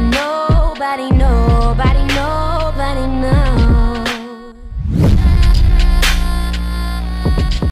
nobody, nobody